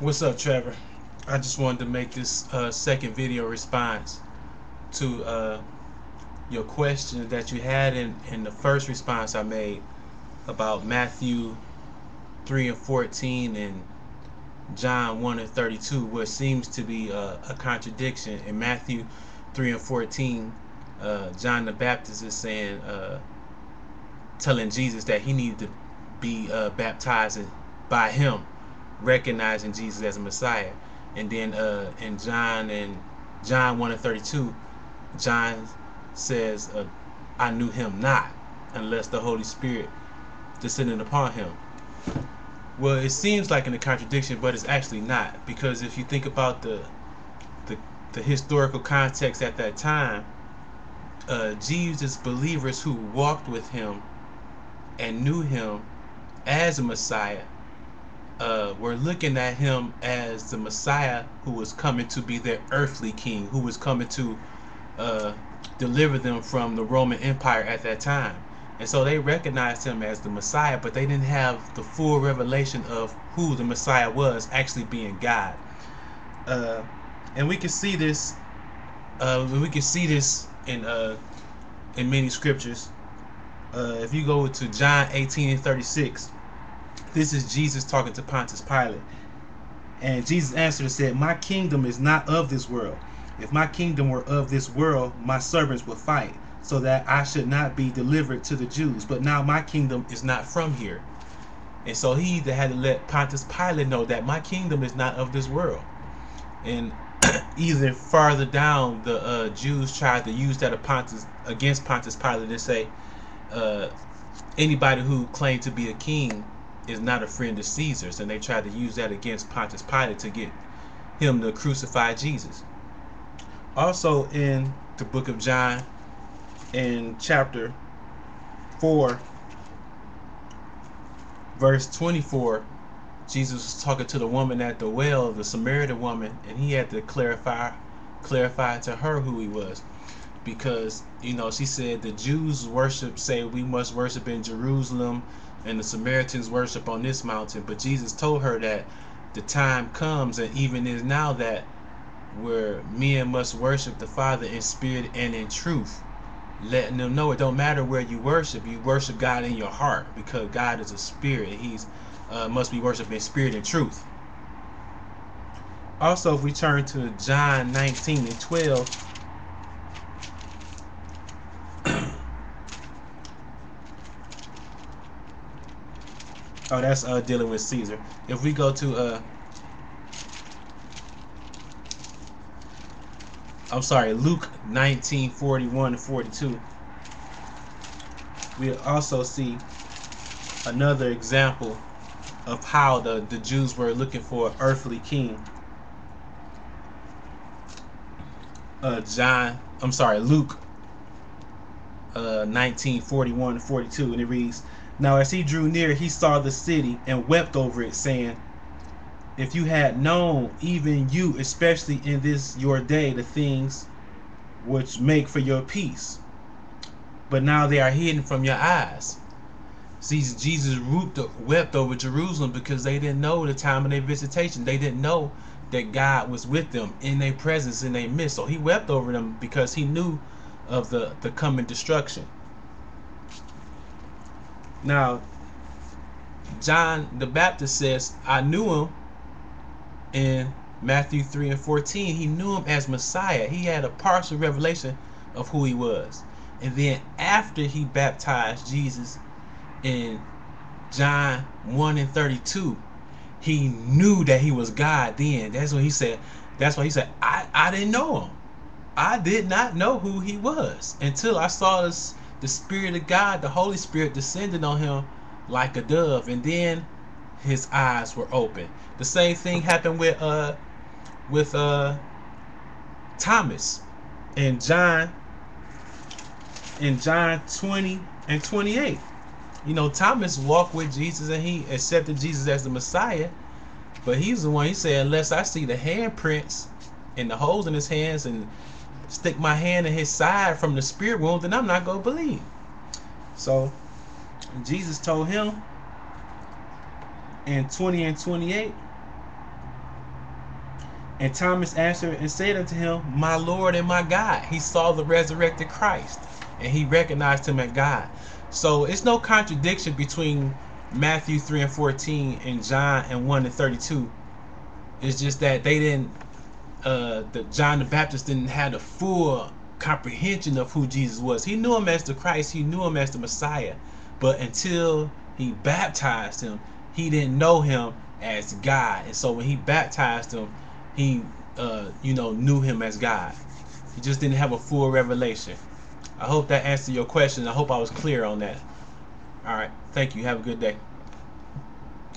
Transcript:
What's up, Trevor? I just wanted to make this uh, second video response to uh, your question that you had in, in the first response I made about Matthew 3 and 14 and John 1 and 32, where seems to be a, a contradiction. In Matthew 3 and 14, uh, John the Baptist is saying, uh, telling Jesus that he needed to be uh, baptized by him recognizing Jesus as a Messiah. And then uh, in John and John 1 and 32, John says, uh, I knew him not unless the Holy Spirit descended upon him. Well, it seems like in a contradiction, but it's actually not. Because if you think about the the, the historical context at that time, uh, Jesus' believers who walked with him and knew him as a Messiah uh, were looking at him as the Messiah who was coming to be their earthly king, who was coming to uh, deliver them from the Roman Empire at that time. And so they recognized him as the Messiah, but they didn't have the full revelation of who the Messiah was, actually being God. Uh, and we can see this. Uh, we can see this in uh, in many scriptures. Uh, if you go to John 18 and 36, this is Jesus talking to Pontius Pilate. And Jesus answered and said, My kingdom is not of this world. If my kingdom were of this world, my servants would fight, so that I should not be delivered to the Jews. But now my kingdom is not from here. And so he either had to let Pontius Pilate know that my kingdom is not of this world. And even farther down, the uh, Jews tried to use that Pontius, against Pontius Pilate and say, uh, anybody who claimed to be a king is not a friend of Caesar's, and they tried to use that against Pontius Pilate to get him to crucify Jesus. Also, in the book of John, in chapter 4, verse 24, Jesus was talking to the woman at the well, the Samaritan woman, and he had to clarify clarify to her who he was. Because, you know, she said the Jews worship say we must worship in Jerusalem and the Samaritans worship on this mountain. But Jesus told her that the time comes and even is now that where men must worship the Father in spirit and in truth. Letting them know it don't matter where you worship, you worship God in your heart because God is a spirit. He's uh, must be worshipped in spirit and truth. Also, if we turn to John 19 and 12, Oh, that's uh, dealing with Caesar. If we go to, uh, I'm sorry, Luke 19, 41 to 42, we also see another example of how the, the Jews were looking for an earthly king. Uh, John, I'm sorry, Luke uh, 19, 41 to 42, and it reads, now as he drew near, he saw the city and wept over it, saying, If you had known, even you, especially in this your day, the things which make for your peace, but now they are hidden from your eyes. See, Jesus wept over Jerusalem because they didn't know the time of their visitation. They didn't know that God was with them in their presence, in their midst. So he wept over them because he knew of the, the coming destruction. Now, John the Baptist says, I knew him in Matthew 3 and 14. He knew him as Messiah. He had a partial revelation of who he was. And then after he baptized Jesus in John 1 and 32, he knew that he was God then. That's when he said, that's why he said, I, I didn't know him. I did not know who he was until I saw this the Spirit of God, the Holy Spirit descended on him like a dove, and then his eyes were open. The same thing happened with uh with uh Thomas in John in John 20 and 28. You know, Thomas walked with Jesus and he accepted Jesus as the Messiah. But he's the one he said, unless I see the handprints and the holes in his hands and stick my hand in his side from the spear wound, then I'm not going to believe. So Jesus told him in 20 and 28, And Thomas answered and said unto him, My Lord and my God. He saw the resurrected Christ and he recognized him as God. So it's no contradiction between Matthew 3 and 14 and John and 1 and 32. It's just that they didn't, uh, the John the Baptist didn't have the full comprehension of who Jesus was. He knew him as the Christ, he knew him as the Messiah. But until he baptized him, he didn't know him as God. And so when he baptized him, he uh, you know knew him as God. He just didn't have a full revelation. I hope that answered your question. I hope I was clear on that. All right. Thank you. Have a good day.